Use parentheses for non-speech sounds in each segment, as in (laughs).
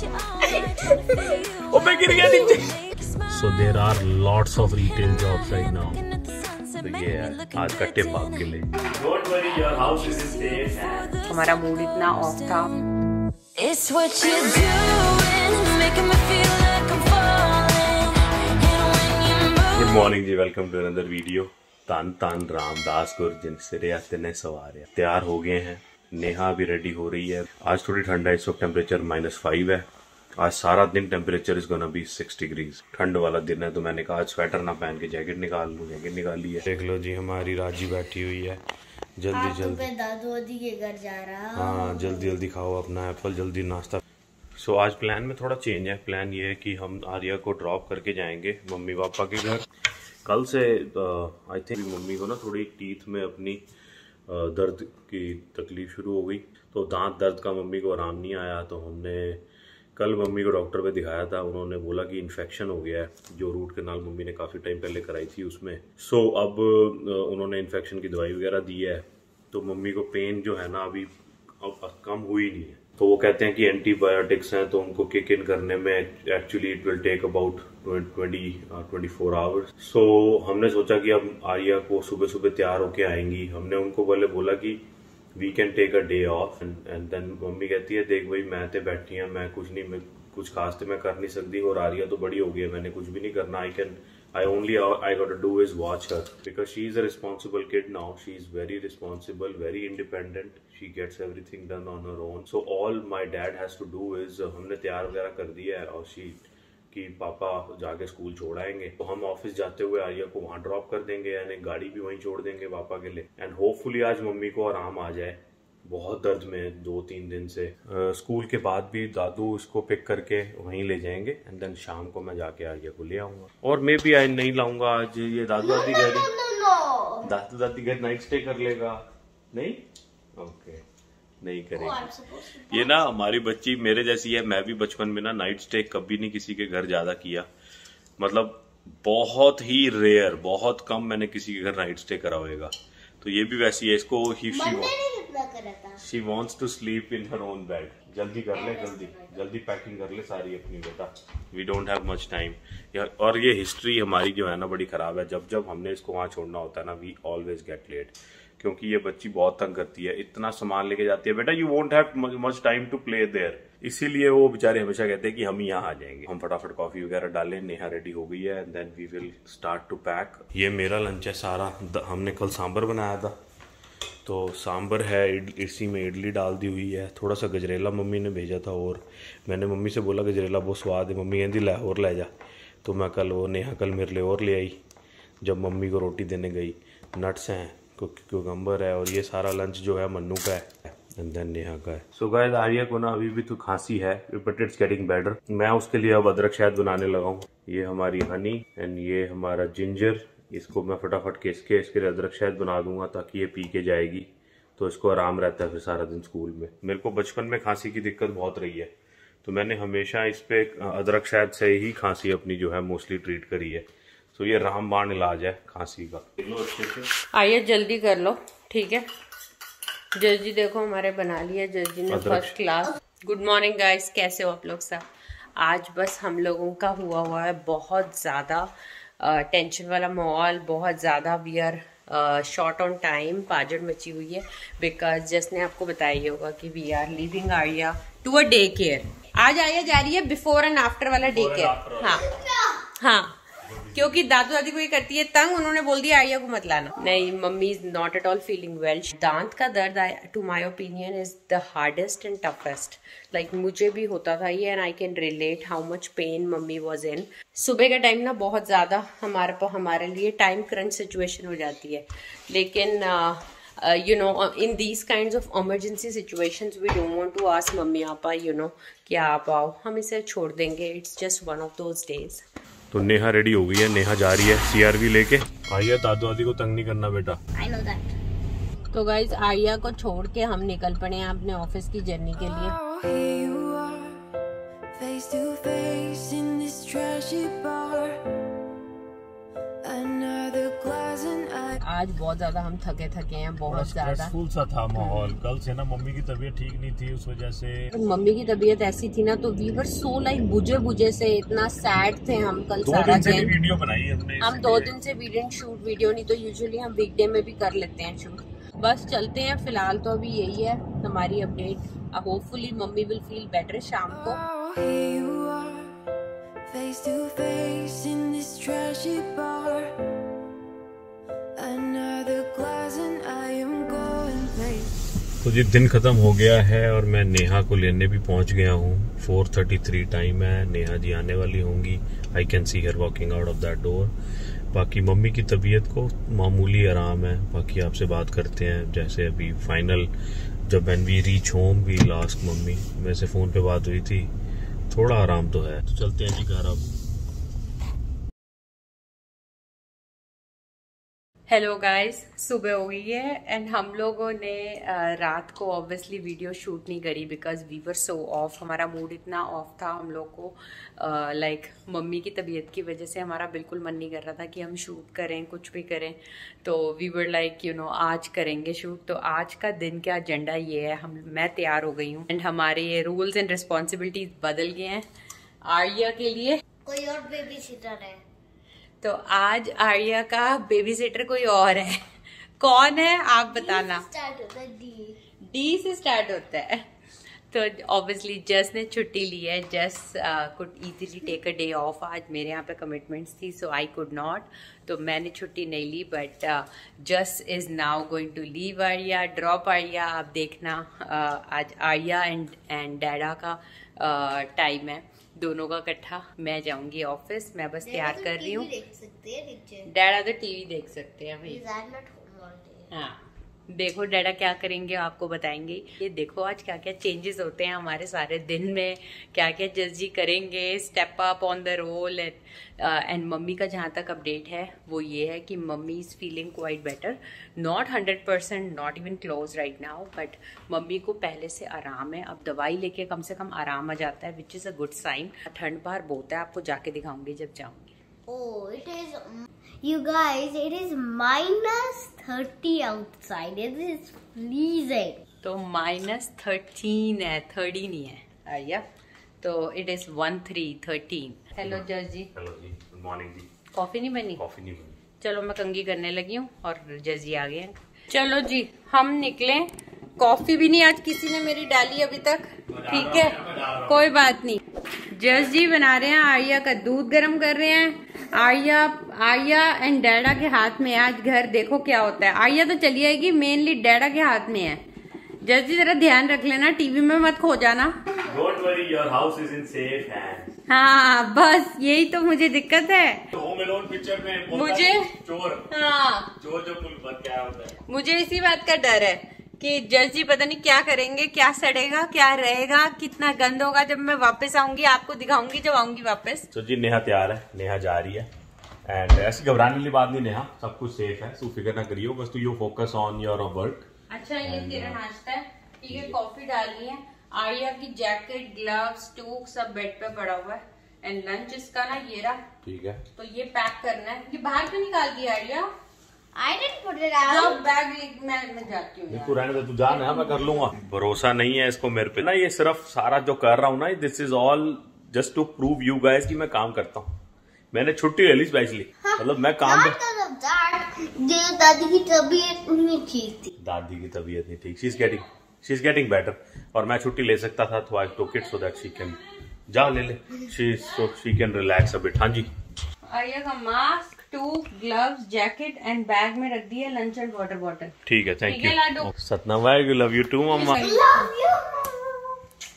(laughs) ओ मैं गिर गया नीचे। सो देयर आर लॉट्स आज का टिप आपके लिए। हमारा मूड इतना ऑफ़ था। इस what you're जी, वेलकम टू अनदर वीडियो तन तन रामदास गुरजन सिरे हत्या सवार तैयार हो गए हैं। नेहा भी रेडी हो रही है। आज थोड़ी ठंड है इस वक्त टेम्परेचर माइनस फाइव है। आज सारा दिन temperature is gonna be six degrees ठंड वाला दिन है तो मैंने कहा आज स्वेटर ना पहन के जैकेट निकाल लूँ जैकेट निकाली है। देख लो जी हमारी राज़ी बैठी हुई है। जल्दी जल्दी। दादू के घर जा रहा हाँ। जल्दी जल्दी खाओ अपना एप्पल जल्दी नाश्ता। सो आज प्लान में थोड़ा चेंज है। प्लान ये है कि हम आर्या को ड्रॉप करके जाएँगे मम्मी पापा के घर। कल से आई थिंक मम्मी को ना थोड़ी टीथ में अपनी दर्द की तकलीफ़ शुरू हो गई। तो दांत दर्द का मम्मी को आराम नहीं आया तो हमने कल मम्मी को डॉक्टर पे दिखाया था। उन्होंने बोला कि इन्फेक्शन हो गया है जो रूट केनाल मम्मी ने काफ़ी टाइम पहले कराई थी उसमें। सो so, अब उन्होंने इन्फेक्शन की दवाई वगैरह दी है। तो मम्मी को पेन जो है ना अभी अब कम हुई नहीं है। तो वो कहते हैं कि एंटीबायोटिक्स हैं तो उनको किक इन करने में actually it will take about twenty twenty four hours so हमने सोचा कि अब आर्या को सुबह सुबह तैयार होके आएँगी हमने उनको पहले बोला कि we can take a day off and then mummy कहती है देख भाई मैं तो बैठी हैं मैं कुछ नहीं मैं कुछ खास तो मैं कर नहीं सकती और आर्या तो बड़ी हो गई है मैंने कुछ भी नहीं करना I can I got to do is watch her because she is a responsible kid now. She is very responsible, very independent. She gets everything done on her own. So all my dad has to do is uh, हमने तैयार वगैरह कर दिया है और she कि पापा जाके स्कूल छोड़ आएँगे। तो हम ऑफ़िस जाते हुए आर्या को वहाँ ड्रॉप कर देंगे यानी गाड़ी भी वहीं छोड़ देंगे पापा के लिए। एंड होपफुली आज मम्मी को आराम आ जाए। बहुत दर्द में दो तीन दिन से। स्कूल के बाद भी दादू इसको पिक करके वहीं ले जाएँगे एंड देन शाम को मैं जाके आर्या को ले आऊँगा। और मे भी आज नहीं लाऊँगा आज। ये दादू दादी घर दादू दादी घर नाइट स्टे कर लेगा। नहीं? ओके नहीं करेगी। ये ना हमारी बच्ची मेरे जैसी है मैं भी बचपन में ना नाइट स्टे कभी नहीं किसी के घर ज़्यादा किया। मतलब बहुत ही रेयर बहुत कम मैंने किसी के घर नाइट स्टे करा होएगा। तो ये भी वैसी है इसको ही she wants to sleep in her own bed जल्दी कर ले जल्दी। जल्दी पैकिंग कर ले सारी अपनी बेटा। We don't have much time और ये हिस्ट्री हमारी जो है ना बड़ी खराब है। जब जब हमने इसको वहाँ छोड़ना होता है ना वी ऑलवेज गेट लेट क्योंकि ये बच्ची बहुत तंग करती है, इतना सामान लेके जाती है। बेटा you won't have much time to play there इसीलिए वो बेचारे हमेशा कहते हैं कि हम यहाँ आ जाएँगे। हम फटाफट कॉफ़ी वगैरह डालें, नेहा रेडी हो गई है and then we will start to pack ये मेरा लंच है सारा। हमने कल सांबर बनाया था। तो सांबर है इसी में इडली डाल दी हुई है। थोड़ा सा गजरेला मम्मी ने भेजा था और मैंने मम्मी से बोला, गजरेला बहुत स्वाद है। मम्मी कहती, ला और ले जा। तो मैं कल वो, नेहा कल मेरे लिए और ले आई, जब मम्मी को रोटी देने गई। नट्स हैं। क्यूकम्बर है और ये सारा लंच जो है मन्नू का है देन नेहा का है। सो गाइस आर्या को ना अभी भी तो खांसी है बट इट्स गेटिंग बेटर मैं उसके लिए अब अदरक शायद बनाने लगा हूँ। ये हमारी हनी एंड ये हमारा जिंजर इसको मैं फटाफट केस के, इसके लिए अदरक शायद बना दूँगा ताकि ये पी के जाएगी। तो इसको आराम रहता है फिर सारा दिन स्कूल में। मेरे को बचपन में खांसी की दिक्कत बहुत रही है। तो मैंने हमेशा इस पे, अदरक शायद से ही खांसी अपनी जो है मोस्टली ट्रीट करी है। तो ये रामबाण इलाज है खांसी का। आइए जल्दी कर लो ठीक है? जज जी देखो हमारे बना लिया जज जी ने first class good morning guys कैसे हो आप लोग सब? आज बस हम लोगों का हुआ हुआ है बहुत ज़्यादा टेंशन वाला माहौल बहुत ज़्यादा we are short on time पाजड़ मची हुई है बिकॉज़ जस्ट ने आपको बताया ही होगा कि we are leaving Arya to a day care आज आर्या जा रही है बिफोर एंड आफ्टर वाला डे केयर हाँ हाँ। क्योंकि दादू दादी को ये करती है तंग उन्होंने बोल दिया आर्या को मत लाना। नहीं mummy is not at all feeling well दांत का दर्द to my opinion is the hardest and toughest like मुझे भी होता था ये and I can relate how much pain mummy was in सुबह का टाइम ना बहुत ज़्यादा हमारे पर हमारे लिए टाइम क्रंच सिचुएशन हो जाती है. लेकिन uh, you know uh, in these kinds of emergency situations we don't want to ask mummy papa you know कि आप आओ हम इसे छोड़ देंगे. It's just one of those days. तो नेहा रेडी हो गई है नेहा जा रही है सीआरवी लेके। आइया दादू दादी को तंग नहीं करना बेटा। आई नो दैट तो गाइज़ आइया को छोड़ के हम निकल पड़े हैं अपने ऑफ़िस की जर्नी के लिए। Here आज बहुत ज़्यादा हम थके थके हैं बहुत ज़्यादा। सा था माहौल। कल से ना मम्मी की तबीयत ठीक नहीं थी उस वजह से मम्मी की तबीयत ऐसी थी ना तो वी वर सो लाइक बुझे बुझे से इतना सैड थे हम कल दो सारा दिन से वीडियो बनाई हमने हम दो दिन से वीडियो शूट वीडियो नहीं तो यूजुअली हम वीकडे में भी कर लेते हैं शूट बस चलते हैं फ़िलहाल तो अभी यही है हमारी अपडेट अब hopefully mummy will feel better शाम को। Oh, face to face in this trashy bar. तो जी, दिन खत्म हो गया है और मैं नेहा को लेने भी पहुँच गया हूँ। 4:33 टाइम है, नेहा जी आने वाली होंगी। I can see her walking out of that door बाकी मम्मी की तबीयत को मामूली आराम है। बाकी आपसे बात करते हैं, जैसे अभी फाइनल जब when we reach home we last mummy. मेरे से फ़ोन पे बात हुई थी, थोड़ा आराम तो है। तो चलते हैं जी घर अब। हेलो गाइस सुबह हो गई है एंड हम लोगों ने रात को ऑब्वियसली वीडियो शूट नहीं करी because we were so off हमारा मूड इतना ऑफ़ था, हम लोग को लाइक मम्मी की तबीयत की वजह से हमारा बिल्कुल मन नहीं कर रहा था कि हम शूट करें, कुछ भी करें. तो we were like you know आज करेंगे शूट तो आज का दिन का एजेंडा ये है, हम, मैं तैयार हो गई हूँ एंड हमारे ये रूल्स एंड रिस्पॉन्सिबिलिटीज बदल गए हैं. आर्या के लिए कोई और बेबी सिटर है। तो आज आर्या का बेबी सिटर कोई और है। कौन है? आप बताना। स्टार्ट होता है डी डी से स्टार्ट होता है। तो ऑब्वियसली जस ने छुट्टी ली है। Just could easily take a day off आज मेरे यहाँ पे कमिटमेंट्स थी सो आई कुड नॉट तो मैंने छुट्टी नहीं ली but just is now going to leave Arya drop Arya. आप देखना uh, आज आर्या एंड एंड डैडा का टाइम uh, है। दोनों का इकट्ठा मैं जाऊँगी ऑफ़िस मैं बस तैयार कर रही हूँ। डैड आदर तो टीवी देख सकते हैं भाई. हाँ। देखो डैडा क्या करेंगे आपको बताएँगे। ये देखो आज क्या क्या चेंजेस होते हैं हमारे सारे दिन में। क्या क्या जज जी करेंगे step up on the role and mummy का जहाँ तक अपडेट है वो ये है कि mummy is feeling quite better not hundred percent not even close right now but mummy को पहले से आराम है। अब दवाई लेके कम से कम आराम आ जाता है which is a good sign ठंड बाहर बहुत है आपको जाके दिखाऊँगी जब जाऊँगी। Oh, it is. You guys, it is minus 30 outside. It is freezing. तो माइनस थर्टीन है थर्टी नहीं है आया तो it is one three thirteen hello जज ji hello ji good morning ji coffee नहीं बनी? कॉफ़ी नहीं बनी। चलो मैं कंगी करने लगी हूँ और जज जी आ गए हैं। चलो जी हम निकले। कॉफ़ी भी नहीं आज किसी ने मेरी डाली अभी तक। ठीक है? कोई बात नहीं। जज जी बना रहे हैं आर्या का दूध गर्म कर रहे हैं। आर्या आर्या एंड डैडा के हाथ में है। आज घर देखो क्या होता है। आर्या तो चली आएगी मेनली डैडा के हाथ में है। जज जी जरा ध्यान रख लेना टीवी में मत खो जाना। Don't worry your house is in safe hands हाँ बस यही तो मुझे दिक्कत है। होम अलोन पिक्चर में मुझे- चोर। हाँ। चोर जो पुल पर क्या होता है मुझे इसी बात का डर है कि जज जी पता नहीं क्या करेंगे क्या सड़ेगा क्या रहेगा कितना गंद होगा। जब मैं वापस आऊँगी आपको दिखाऊँगी जब आऊँगी वापस। तो जी नेहा तैयार है नेहा जा रही है। एंड ऐसी घबराने वाली बात नहीं नेहा सब कुछ सेफ़ है। तू फ़िक्र ना करियो बस तू you focus on your work अच्छा ये तेरा नाश्ता है? ठीक है कॉफ़ी डाली है। आर्या की जैकेट ग्लव्स टूक सब बेड पे पड़ा हुआ है। एंड लंच इसका ना ये रहा। ठीक है। तो ये पैक करना है। ये बाहर क्यों निकाल दिया Arya? I didn't put it out. Bag मैं मैं जाती हूँ तू रहने दे तू जा ना मैं कर लूँगा। भरोसा नहीं है इसको मेरे पे। ना ये सिर्फ़ सारा जो कर रहा हूँ ना this is all just to prove you guys कि मैं काम करता हूँ। मैंने छुट्टी ले ली स्पेशली मतलब मैं काम of that. जो दादी की तबीयत नहीं ठीक थी। दादी की तबीयत नहीं ठीक। She is getting she is getting better और मैं छुट्टी ले सकता था तो I took it so that she can जा ले ले। She so she can relax a bit हाँ जी। आर्या का mask two gloves jacket and bag में रख दिया लंच एंड वाटर बॉटल ठीक है थैंक ठीक है, लाडू। You love you too mamma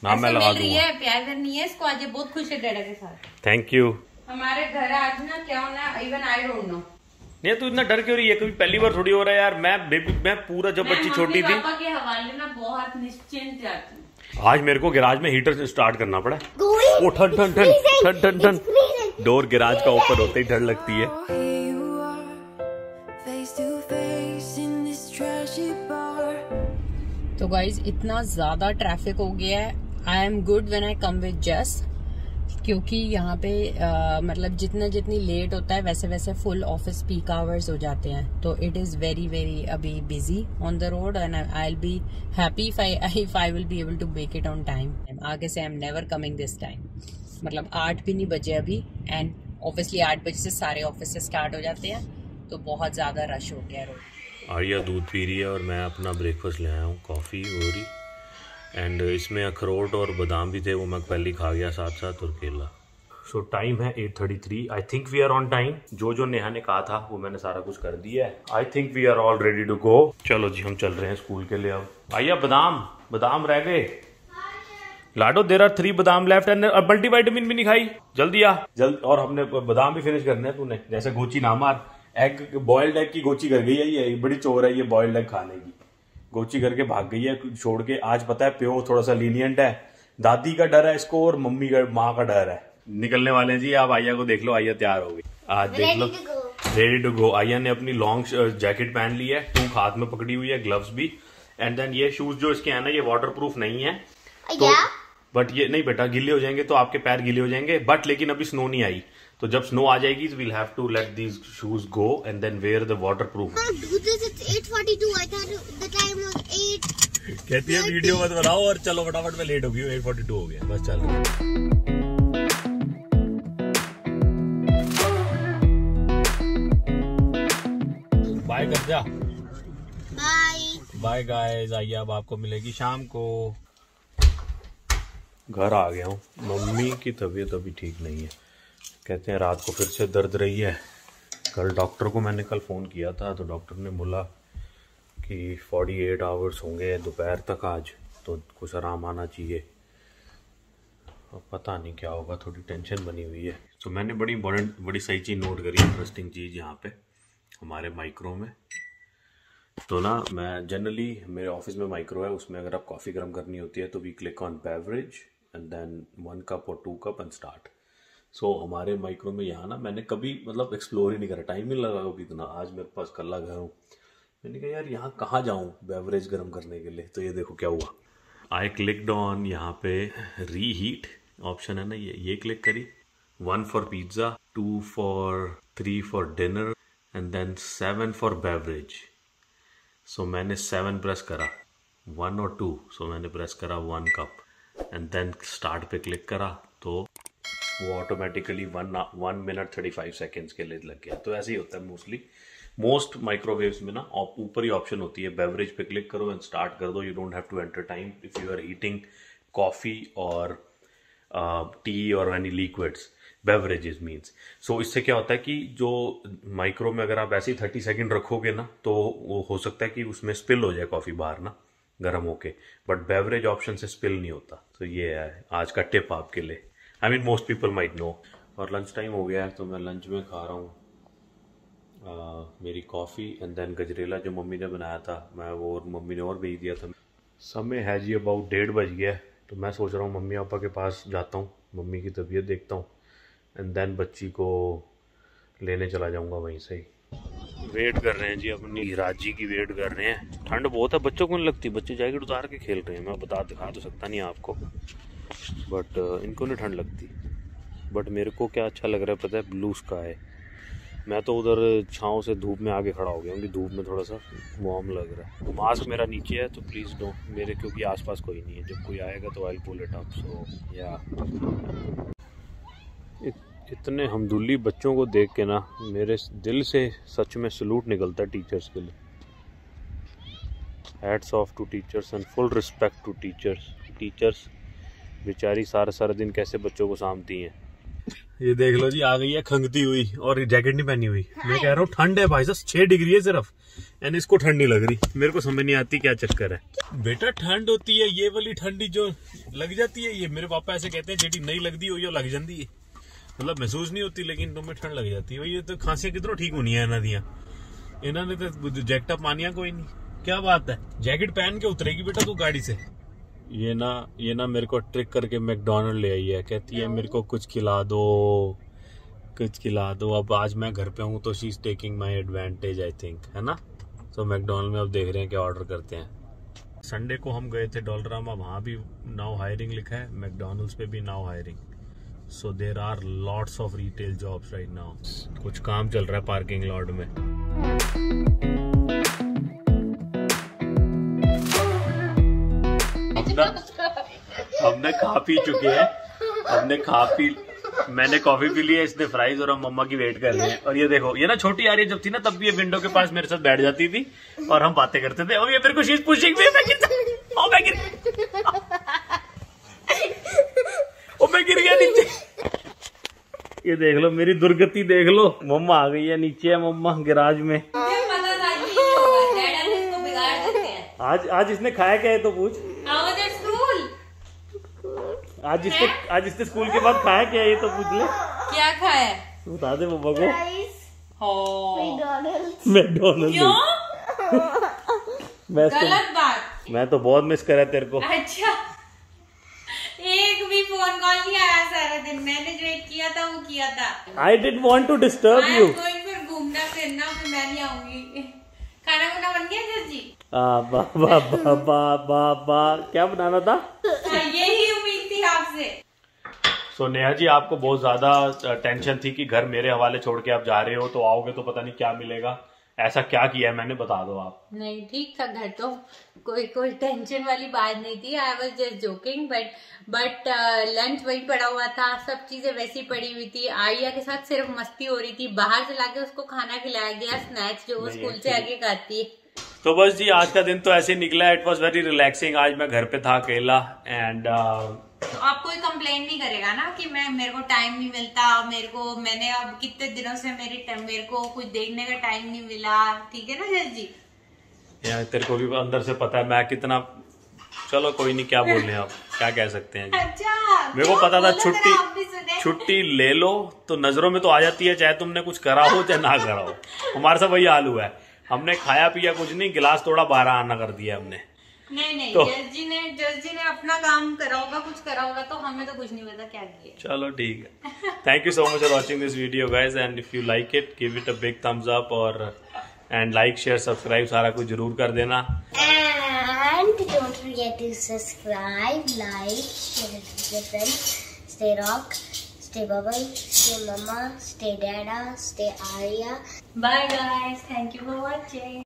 नाम मैं लगा दूँगा। प्यार करनी है इसको आज बहुत खुश है डैडा के साथ। थैंक यू हमारे घर आज ना क्या होना इवन आई डोंट नो नहीं तू इतना डर क्यों रही है? कभी पहली बार थोड़ी हो रहा है यार। मैं बेबी मैं पूरा जब बच्ची छोटी थी। पापा के हवाले ना बहुत निश्चिंत जाती आज मेरे को गैराज में हीटर स्टार्ट करना पड़ा। ठंड ठंड ठंड Freezing. ठंड ठंड ठंड डोर गैराज का ऊपर होते ही डर लगती है. तो गाइज़ इतना ज़्यादा ट्रैफ़िक हो गया है। I am good when I come with just क्योंकि यहाँ पे अ, मतलब जितना जितनी लेट होता है वैसे वैसे फुल ऑफ़िस पीक आवर्स हो जाते हैं। तो इट इज़ वेरी वेरी अभी busy on the road and I will be happy if I will be able to make it on time आगे से I am never coming this time मतलब आठ भी नहीं बजे अभी एंड ऑब्वियसली आठ बजे से सारे ऑफ़िस स्टार्ट हो जाते हैं तो बहुत ज़्यादा रश हो गया रोड। आर्या दूध पी रही है और मैं अपना ब्रेकफास्ट ले आया हूँ कॉफ़ी हो रही एंड इसमें अखरोट और बादाम भी थे, वो मैं पहले खा गया साथ साथ और केला। सो टाइम है 8:33 I think we are on time जो जो नेहा ने कहा था, वो मैंने सारा कुछ कर दिया है। I think we are all ready to go चलो जी, हम चल रहे हैं स्कूल के लिए अब। आइया बादाम। बादाम रह गए। लाडो देर आर थ्री बादाम लेफ़्ट एंड मल्टी वाइटामिन भी नहीं खाई। जल्दी आ। जल्द, और हमने बादाम भी फिनिश करने हैं तूने। जैसे गोची ना मार। एग बॉइल्ड एग की गोची कर गई है, ये बड़ी चोर है, ये बॉइल्ड एग खाने की। गोची करके भाग गई है छोड़ के। आज पता है प्यो थोड़ा सा लीनियंट है। दादी का डर है इसको और मम्मी का माँ का डर है। निकलने वाले हैं जी आप आइया को देख लो आइया तैयार हो गई। आज देख लो। रेडी टू गो आइया ने अपनी लॉन्ग जैकेट पहन ली है। टूक हाथ में पकड़ी हुई है ग्लव्स भी। एंड देन ये शूज़ जो इसके हैं ना ये वाटर प्रूफ नहीं है। तो बट ये नहीं बेटा गिले हो जाएँगे तो आपके पैर गिले हो जाएँगे। बट लेकिन अभी स्नो नहीं आई। तो जब स्नो आ जाएगी we'll have to let these shoes go and then wear the waterproof Can't do this. It's 8:42. I thought the time was 8. कहती है वीडियो मत बनाओ और चलो फटाफट में लेट हो गई एट फोर्टी टू हो गया बस चल बाय कर जा. बाय गाइस आइए अब आपको मिलेगी शाम को घर आ गया हूँ मम्मी की तबीयत अभी ठीक नहीं है कहते हैं, रात को फिर से दर्द रही है। कल डॉक्टर को मैंने कल फ़ोन किया था तो डॉक्टर ने बोला कि 48 एट आवर्स होंगे, दोपहर तक आज तो कुछ आराम आना चाहिए। अब पता नहीं क्या होगा, थोड़ी टेंशन बनी हुई है। तो मैंने बड़ी इंपॉर्टेंट बड़ी सही चीज़ नोट करी इंटरेस्टिंग चीज़ यहाँ पे, हमारे माइक्रो में। तो ना, मैं जनरली मेरे ऑफ़िस में माइक्रो है, उसमें अगर आप कॉफ़ी गर्म करनी होती है तो we click on beverage and then one cup और two cup and start so so, हमारे माइक्रो में यहाँ ना मैंने कभी मतलब एक्सप्लोर ही नहीं करा। टाइम नहीं लगा कभी इतना। आज मेरे पास कल्ला घर हूँ। मैंने कहा यार यहाँ कहाँ जाऊँ बेवरेज गर्म करने के लिए? तो ये देखो क्या हुआ। आई क्लिकड ऑन यहाँ पे री हीट ऑप्शन है ना ये ये क्लिक करी। One for pizza two for three for dinner and then seven for beverage so मैंने सेवन प्रेस करा। वन और टू सो मैंने प्रेस करा one cup and then start पे क्लिक करा। तो वो automatically one one minute thirty five seconds के लिए लग गया। तो ऐसे ही होता है मोस्टली मोस्ट माइक्रोवेव्स में ना ऊपर ही ऑप्शन होती है। बेवरेज पे क्लिक करो एंड स्टार्ट कर दो। You don't have to enter time if you are heating coffee और टी और any liquids beverages means so इससे क्या होता है कि जो माइक्रो में अगर आप ऐसे ही थर्टी सेकेंड रखोगे ना तो वो हो सकता है कि उसमें स्पिल हो जाए कॉफ़ी बाहर ना, गर्म होके। बट बेवरेज ऑप्शन से स्पिल नहीं होता। तो ये है आज का टिप आपके लिए। I mean most people might know और लंच टाइम हो गया है तो मैं लंच में खा रहा हूँ मेरी कॉफ़ी एंड देन गजरेला जो मम्मी ने बनाया था, मैं वो और मम्मी ने और भेज दिया था। समय है जी अबाउट डेढ़ बज गया तो मैं सोच रहा हूँ मम्मी पापा के पास जाता हूँ, मम्मी की तबीयत देखता हूँ एंड देन बच्ची को लेने चला जाऊँगा वहीं से ही। वेट कर रहे हैं जी अपनी, राज़ी की वेट कर रहे हैं। ठंड बहुत है, बच्चों को नहीं लगती? बच्चे जैकेट उतार के खेल रहे हैं। मैं बता, दिखा तो सकता नहीं आपको। बट इनको नहीं ठंड लगती। बट मेरे को क्या अच्छा लग रहा है पता है? ब्लू स्काई मैं तो उधर छाँव से धूप में आगे खड़ा हो गया क्योंकि धूप में थोड़ा सा वार्म लग रहा है। मास्क मेरा नीचे है तो प्लीज़ डो मेरे क्योंकि आसपास कोई नहीं है। जब कोई आएगा तो आई पुल इट अप सो या इतने हमदुल्ली बच्चों को देख के ना, मेरे दिल से सच में सलूट निकलता है टीचर्स के लिए। Hats off to teachers and full respect to teachers teachers बेचारी सारा सारा दिन कैसे बच्चों को सामती हैं? ये देख लो जी, आ गई है, खंगती हुई और जैकेट नहीं पहनी हुई। मैं कह रहा हूँ, ठंड है भाई साहब, छह डिग्री है सिर्फ़। एंड इसको ठंड नहीं लग रही। मेरे को समझ नहीं आती क्या चक्कर है। बेटा, ठंड होती है, ये वाली ठंडी जो लग जाती है, ये मेरे पापा ऐसे कहते हैं जेटी नहीं लगती हो लग जाती है। मतलब महसूस नहीं होती, लेकिन तुम्हें ठंड लग जाती है। ये तो खांसियाँ कितनों ठीक होनी है इन्हों दियाँ। इन्होंने तो जैकटा पानिया कोई नहीं। क्या बात है? जैकेट पहन के उतरेगी बेटा तू गाड़ी से? ये ना ये ना मेरे को ट्रिक करके मैकडोनल्ड ले आई है। कहती है मेरे को कुछ खिला दो कुछ खिला दो। अब आज मैं घर पे हूँ तो she is taking my advantage I think है ना? तो मैकडोनल्ड में अब देख रहे हैं क्या ऑर्डर करते हैं। संडे को हम गए थे डॉलरामा वहाँ भी नाउ हायरिंग लिखा है। मैकडोनल्ड्स पे भी now hiring so there are lots of retail jobs right now कुछ काम चल रहा है पार्किंग लॉट में। हमने हमने खा पी चुके हैं। हमने खा पी मैंने कॉफ़ी पी ली है इसने फ्राइज और हम मम्मा की वेट कर रहे हैं। और ये देखो ये ना छोटी आ रही जब थी ना तब भी ये विंडो के पास मेरे साथ बैठ जाती थी और हम बातें करते थे। और ये मेरे को शीज पुशिंग भी मैं गिर ओ मैं गिर ओ मैं गिर गया नीचे। ये देख लो मेरी दुर्गति देख लो। मम्मा आ गई है नीचे है मम्मा गिराज में। आज आज इसने खाया क्या है तो पूछ। आज इसने आज इसने स्कूल के बाद खाया क्या ये तो पूछ ले। क्या खाया? बता दे मम्मा को। हो. मैकडोनल्ड क्यों? मैं तो गलत बात। मैं तो बहुत मिस करा तेरे को। अच्छा। एक भी फ़ोन कॉल नहीं आया सारा दिन। मैंने जो एक किया था वो किया था। I did want to disturb you going फिर घूमना फिरना फिर मैं नहीं आऊँगी। खाना खुना बन गया जी? बा बा बा बा बा बा। क्या बनाना था (laughs) हाँ, यही उम्मीद थी आपसे सो नेहा जी आपको बहुत ज़्यादा टेंशन थी कि घर मेरे हवाले छोड़ के आप जा रहे हो तो आओगे तो पता नहीं क्या मिलेगा। ऐसा क्या किया है? मैंने बता दो आप। नहीं ठीक था घर तो। कोई कोई टेंशन वाली बात नहीं थी। I was just joking but but lunch वही पड़ा हुआ था। सब चीज़ें वैसी पड़ी हुई थी। आर्या के साथ सिर्फ़ मस्ती हो रही थी। बाहर से लाके उसको खाना खिलाया गया स्नैक्स जो वो स्कूल से आगे खाती। है तो बस जी आज का दिन तो ऐसे ही निकला। इट वॉज़ वेरी रिलैक्सिंग आज मैं घर पे था अकेला। एंड तो आप कोई कंप्लेन नहीं करेगा ना कि मैं मेरे को टाइम नहीं मिलता मेरे को मैंने अब कितने दिनों से मेरी मेरे को कुछ देखने का टाइम नहीं मिला। ठीक है ना जस जी? यार तेरे को भी अंदर से पता है मैं कितना चलो कोई नहीं क्या बोल रहे आप? क्या कह सकते हैं अच्छा मेरे को पता था छुट्टी। छुट्टी ले लो तो नज़रों में तो आ जाती है चाहे तुमने कुछ करा हो चाहे ना करा हो। (laughs) हमारे साथ वही हाल हुआ है। हमने खाया पिया कुछ नहीं गिलास थोड़ा बाहर आना कर दिया हमने। नहीं नहीं तो- जज जी ने जज जी ने अपना काम करा होगा कुछ करा होगा तो हमें तो कुछ नहीं पता क्या किया। चलो ठीक है। Thank you so much for watching this video guys and if you like it give it a big thumbs up और एंड लाइक शेयर सब्सक्राइब सारा कुछ ज़रूर कर देना। And don't forget to subscribe, like, share it with your friends. stay Baba, stay Mama, stay Dada, stay Arya. Bye guys, thank you for watching.